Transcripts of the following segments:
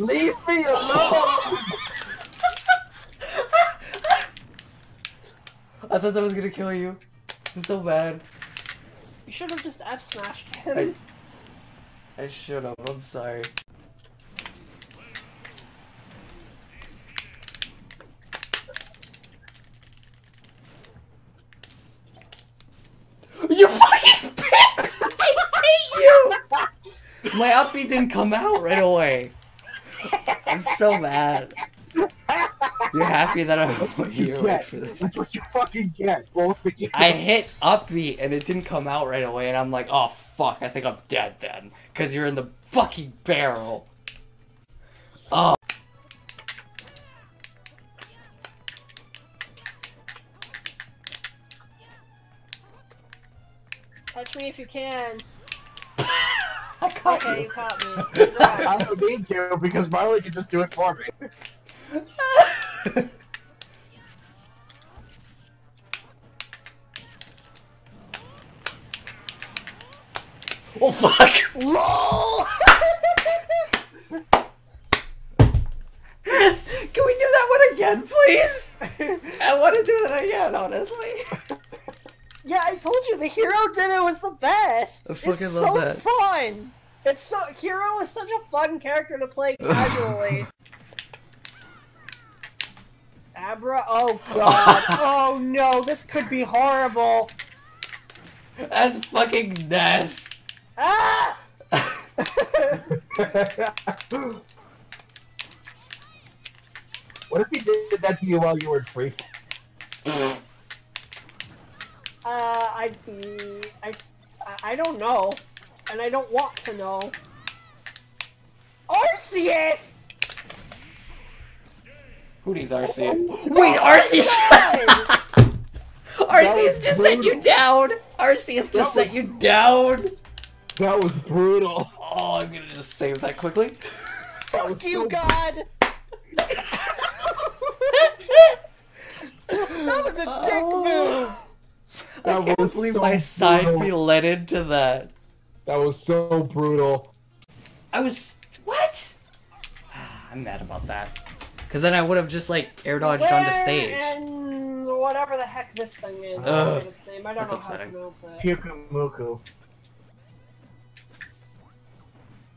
Leave me alone! I thought that was gonna kill you. I'm so bad. You should have just F smashed him. I, I should have. I'm sorry. You fucking bitch! I hate you! My up B didn't come out right away. I'm so mad. You're happy that I'm here you right get. for this. That's what you fucking get, both of you. I hit up B and it didn't come out right away, and I'm like, oh fuck, I think I'm dead then. Because you're in the fucking barrel. Oh. Touch me if you can. I caught Okay, you. you caught me. I Congrats. don't need to because Marley can just do it for me. oh fuck! LOL! Can we do that one again, please? I want to do that again, honestly. Yeah, I told you the hero did it was the best. I fucking it's love so that. fun. It's so hero is such a fun character to play casually. Abra, oh god, oh no, this could be horrible. That's fucking Ness. Ah! what if he did that to you while you were free fall? Uh, I'd be. I, I- I don't know. And I don't want to know. Arceus! Who needs Arceus? Wait, Arceus! Arceus was just sent you down! Arceus just That set was- you down! That was brutal. Oh, I'm gonna just save that quickly. That Fuck you, so- God! that was a dick Oh. move! That I can't was believe so my side brutal. me led into that. That was so brutal. I was. What? I'm mad about that. Because then I would have just, like, air dodged onto stage. And whatever the heck this thing is. I Ugh. don't know its name. I don't That's know how to upsetting. pronounce it. Pyukumuku.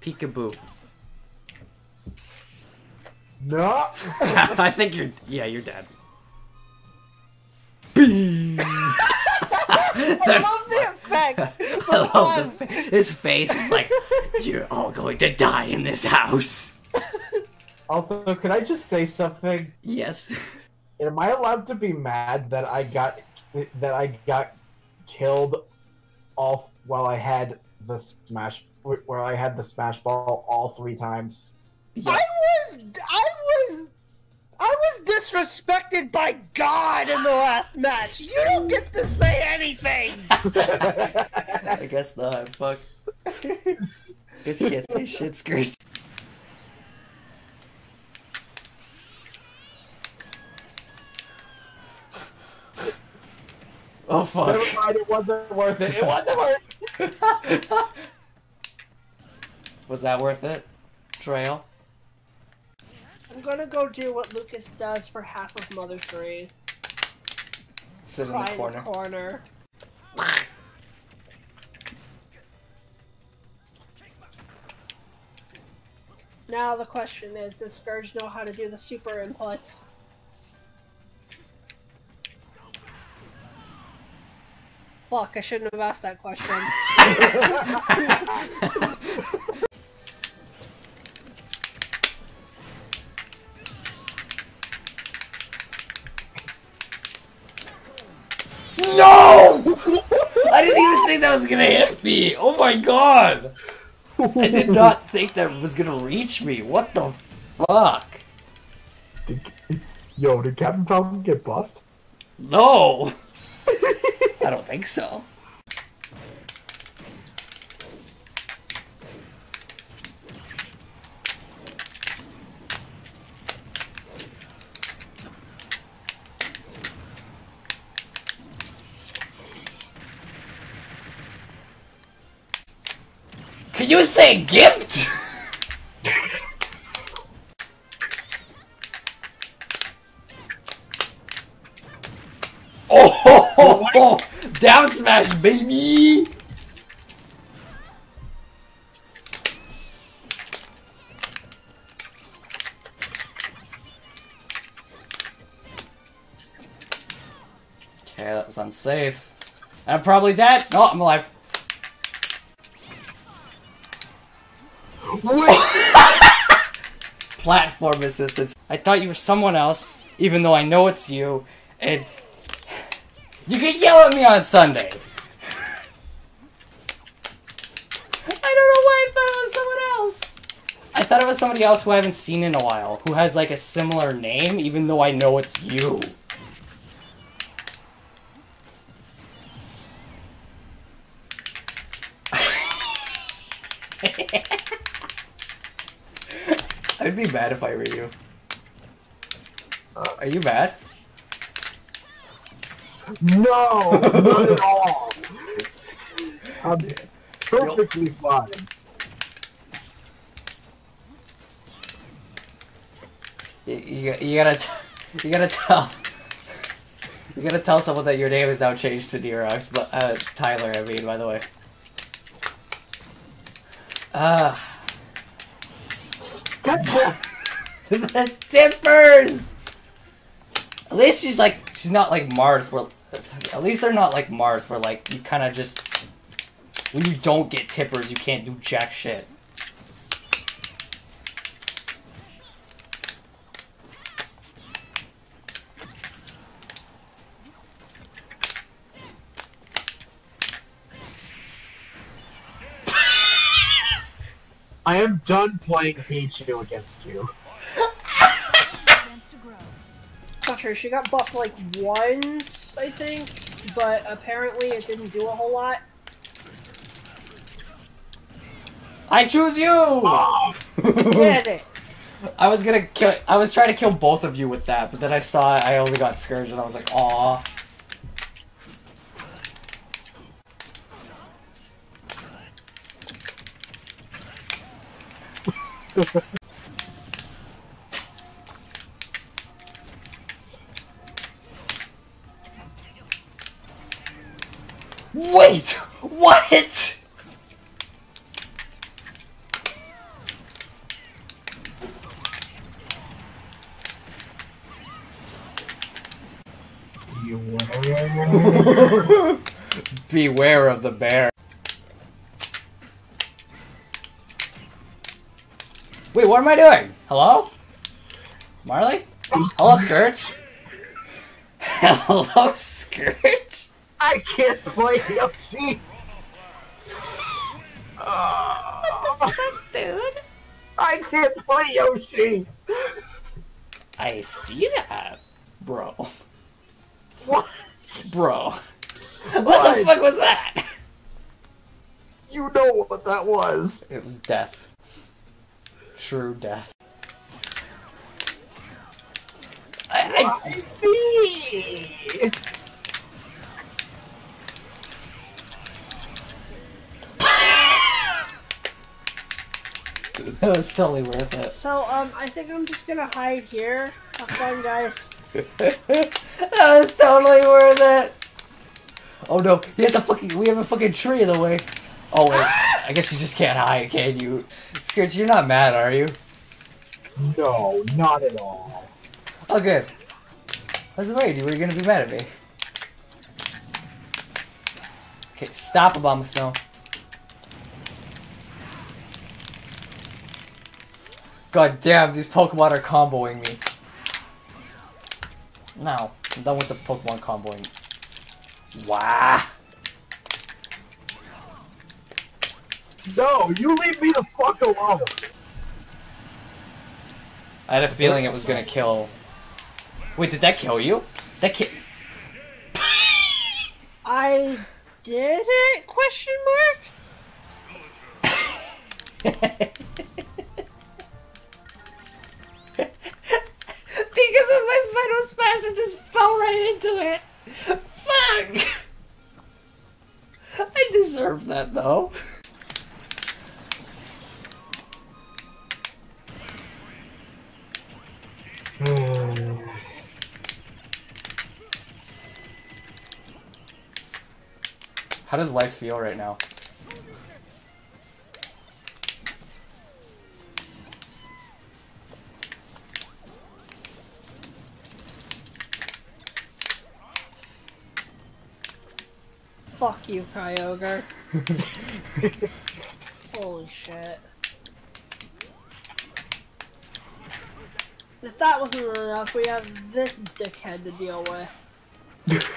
Peekaboo. No! I think you're. Yeah, you're dead. Beam! I love the effect! I love pause. the, his face is like, you're all going to die in this house. Also, could I just say something? Yes. Am I allowed to be mad that I got that I got killed all while I had the smash where I had the smash ball all three times? Yeah. I was I was I was disrespected by God in the last match. You don't get to say anything. I guess not. Fuck. Guess you can't say shit, Scourge. Oh fuck. Never mind, it wasn't worth it. It wasn't worth it. Was that worth it? Trail? I'm gonna go do what Lucas does for half of Mother 3. Sit in Cry the in corner. the corner. Now the question is, does Scourge know how to do the super inputs? Fuck, I shouldn't have asked that question. think that was gonna hit me. Oh my god! I did not think that was gonna reach me. What the fuck? Did- Yo, did Captain Falcon get buffed? No! I don't think so. Did you say gimped? oh, ho, ho, ho. down smash, baby! Okay, that was unsafe. And I'm probably dead. No, I'm alive. Platform assistance. I thought you were someone else, even though I know it's you, and you can yell at me on Sunday. I don't know why I thought it was someone else. I thought it was somebody else who I haven't seen in a while, who has like a similar name, even though I know it's you. I'd be bad if I were you. Are you bad? no, not at all. I'm perfectly fine. You, you, you gotta t- you gotta tell you gotta tell someone that your name is now changed to Nerox, but uh, Tyler, I mean, by the way. Ah, Gotcha. the tippers. At least she's like she's not like Marth, where at least they're not like Marth, where like you kind of just when you don't get tippers, you can't do jack shit. I am done playing Pichu against you. Chance. Not sure. She got buffed like once, I think, but apparently it didn't do a whole lot. I choose you. Ah! Oh, Did it? I was gonna kill. I was trying to kill both of you with that, but then I saw I only got Scourge, and I was like, "Aw." Wait! What? Beware of the bear. Wait, what am I doing? Hello? Marley? Hello, Scourge? Hello, Scourge? I can't play Yoshi. Uh, Dude. I can't play Yoshi. I see that, bro. What? Bro. What, the fuck was that? You know what that was. It was death. True death. I, I, that was totally worth it. So, um, I think I'm just gonna hide here. Have fun, guys. that was totally worth it. Oh no, he has a fucking. We have a fucking tree in the way. Oh wait, I guess you just can't hide, can you? Scourge, you're not mad, are you? No, not at all. Oh good. I was worried you were gonna be mad at me. Okay, stop, Abomasnow. God damn, these Pokemon are comboing me. No, I'm done with the Pokemon comboing. Wow. No, you leave me the fuck alone. I had a feeling it was gonna kill. Wait, did that kill you? That ki- I did it? Question mark? because of my final smash, I just fell right into it. Fuck! I deserve that though. How does life feel right now? Fuck you, Kyogre. Holy shit. If that wasn't enough, we have this dickhead to deal with.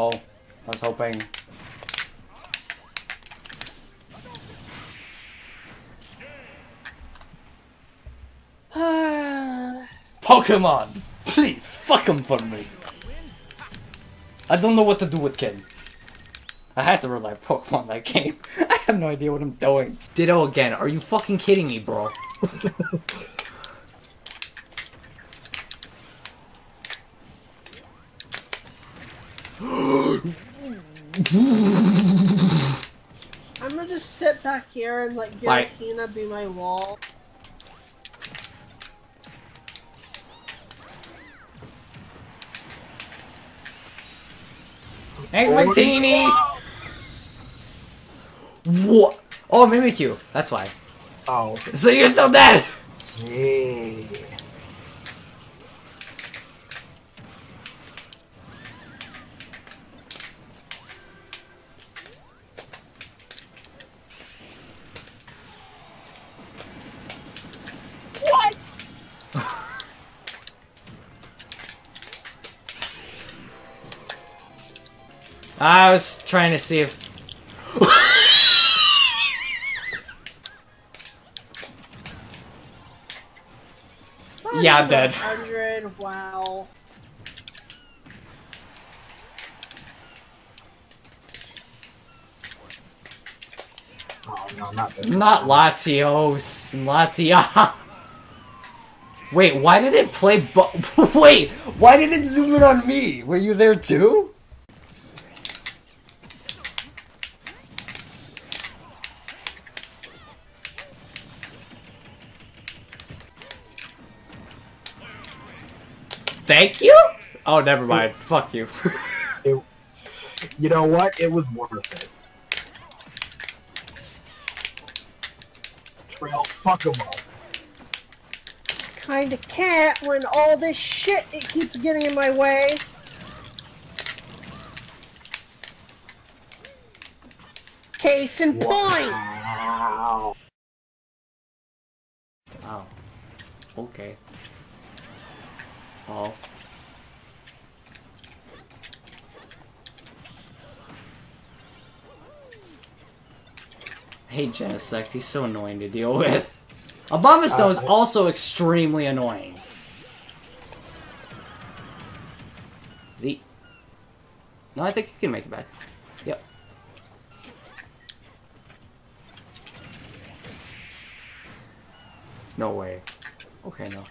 Oh, I was hoping. Pokemon, please fuck him for me. I don't know what to do with Ken. I had to rely Pokemon that game. I have no idea what I'm doing. Ditto again. Are you fucking kidding me, bro? I'm gonna just sit back here and let Why? Giratina be my wall. Thanks, Martini! What? Oh, Mimikyu. That's why. Oh. So you're still dead! Yeah. What? I was trying to see if. Yeah, I'm dead. 100, wow. Oh no, not this. Not Latios. Latias. Wait, why did it play bu- Wait, why did it zoom in on me? Were you there too? Thank you? Oh, never mind. Fuck you. It, you know what? It was worth it. Trail, fuck them all. Kinda can't when all this shit it keeps getting in my way. Case in point! Wow. Oh. Okay. Oh. I hate Genesect, he's so annoying to deal with. Abomasnow Uh, is also extremely annoying. Z. No, I think you can make it back. Yep. No way. Okay, no.